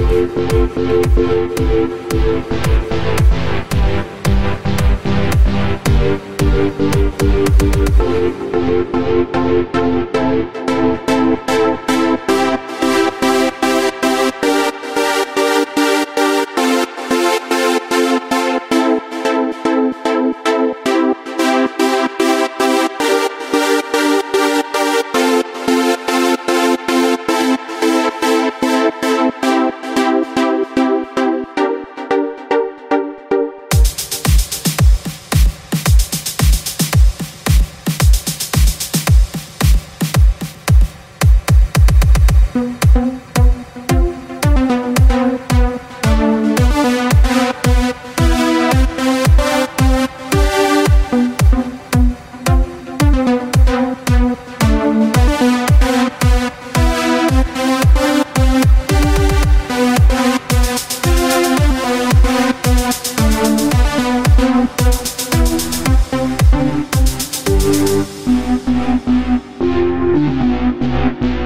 Thank Música